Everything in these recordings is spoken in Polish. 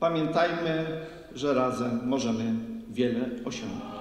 Pamiętajmy, że razem możemy wiele osiągnąć.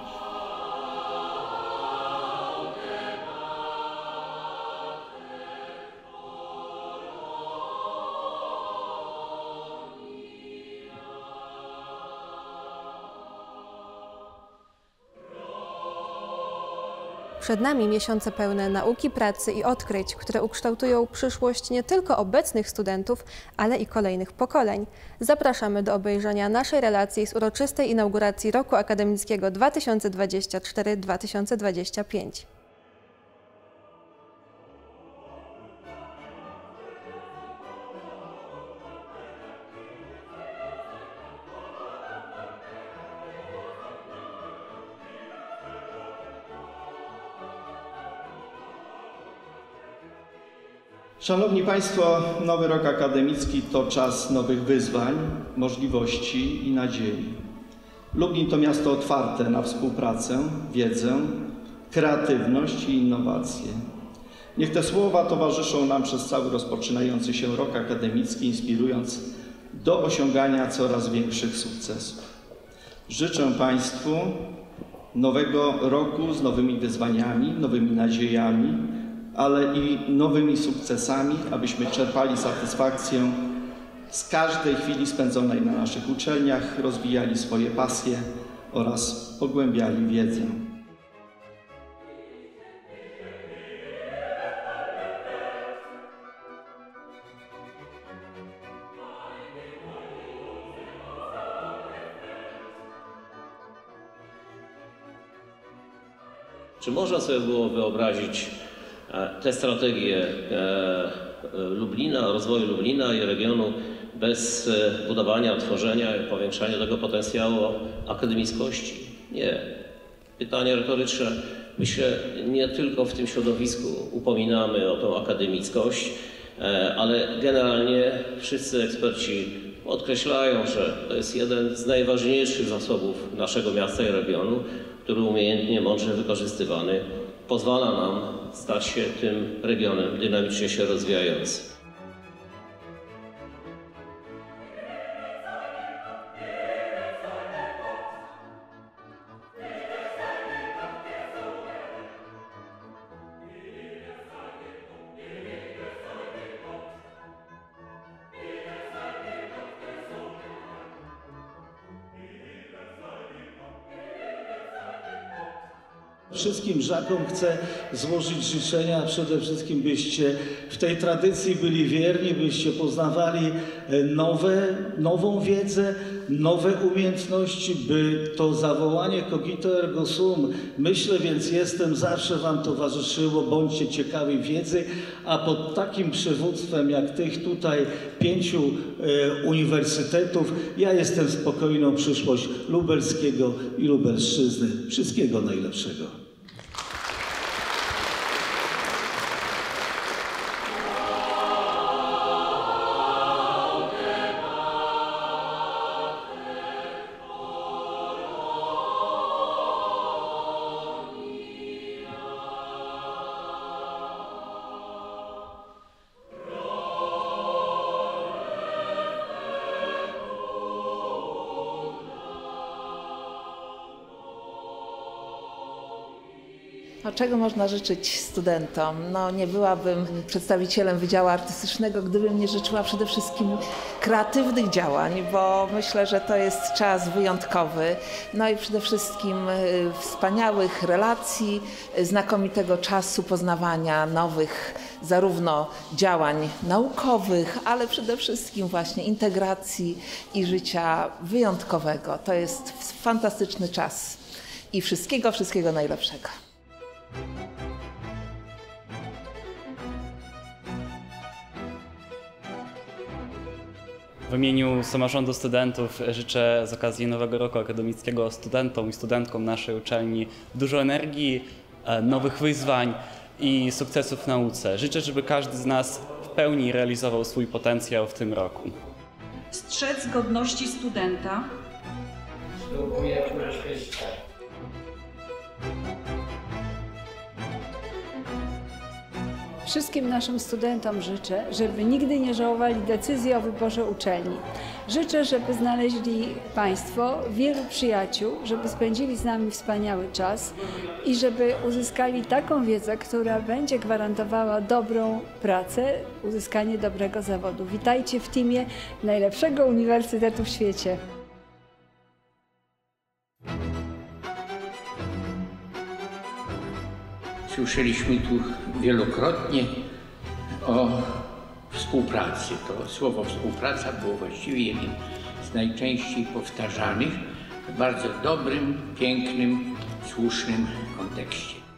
Przed nami miesiące pełne nauki, pracy i odkryć, które ukształtują przyszłość nie tylko obecnych studentów, ale i kolejnych pokoleń. Zapraszamy do obejrzenia naszej relacji z uroczystej inauguracji roku akademickiego 2024-2025. Szanowni Państwo, nowy rok akademicki to czas nowych wyzwań, możliwości i nadziei. Lublin to miasto otwarte na współpracę, wiedzę, kreatywność i innowacje. Niech te słowa towarzyszą nam przez cały rozpoczynający się rok akademicki, inspirując do osiągania coraz większych sukcesów. Życzę Państwu nowego roku z nowymi wyzwaniami, nowymi nadziejami, ale i nowymi sukcesami, abyśmy czerpali satysfakcję z każdej chwili spędzonej na naszych uczelniach, rozwijali swoje pasje oraz pogłębiali wiedzę. Czy można sobie było wyobrazić e, tę strategię e, e, Lublina, rozwoju Lublina i regionu bez budowania, tworzenia powiększania tego potencjału akademickości? Nie. Pytanie retoryczne. My się nie tylko w tym środowisku upominamy o tą akademickość, ale generalnie wszyscy eksperci podkreślają, że to jest jeden z najważniejszych zasobów naszego miasta i regionu, który umiejętnie, mądrze wykorzystywany pozwala nam stać się tym regionem dynamicznie się rozwijającym. Wszystkim żakom chcę złożyć życzenia, przede wszystkim byście w tej tradycji byli wierni, byście poznawali e, nowe, nową wiedzę, nowe umiejętności, by to zawołanie cogito ergo sum, myślę więc jestem, zawsze Wam towarzyszyło, bądźcie ciekawi wiedzy, a pod takim przywództwem jak tych tutaj pięciu e, uniwersytetów, ja jestem spokojną przyszłość lubelskiego i lubelszczyzny. Wszystkiego najlepszego. No, czego można życzyć studentom? No, nie byłabym przedstawicielem Wydziału Artystycznego, gdybym nie życzyła przede wszystkim kreatywnych działań, bo myślę, że to jest czas wyjątkowy. No i przede wszystkim y, wspaniałych relacji, znakomitego czasu poznawania nowych zarówno działań naukowych, ale przede wszystkim właśnie integracji i życia wyjątkowego. To jest fantastyczny czas i wszystkiego, wszystkiego najlepszego. W imieniu Samorządu Studentów życzę z okazji Nowego Roku Akademickiego studentom i studentkom naszej uczelni dużo energii, e, nowych wyzwań i sukcesów w nauce. Życzę, żeby każdy z nas w pełni realizował swój potencjał w tym roku. strzec godności studenta, Ślubuję. Wszystkim naszym studentom życzę, żeby nigdy nie żałowali decyzji o wyborze uczelni, Życzę, żeby znaleźli Państwo wielu przyjaciół, żeby spędzili z nami wspaniały czas i żeby uzyskali taką wiedzę, która będzie gwarantowała dobrą pracę, uzyskanie dobrego zawodu. Witajcie w teamie najlepszego uniwersytetu w świecie. Słyszeliśmy tu wielokrotnie o współpracy. To słowo współpraca było właściwie jednym z najczęściej powtarzanych w bardzo dobrym, pięknym, słusznym kontekście.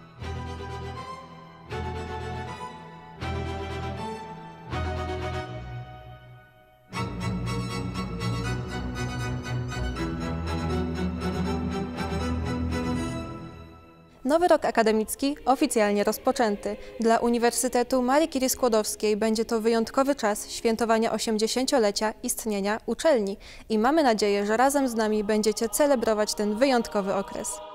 Nowy rok akademicki oficjalnie rozpoczęty. Dla Uniwersytetu Marii Curie Skłodowskiej będzie to wyjątkowy czas świętowania 80-lecia istnienia uczelni i mamy nadzieję, że razem z nami będziecie celebrować ten wyjątkowy okres.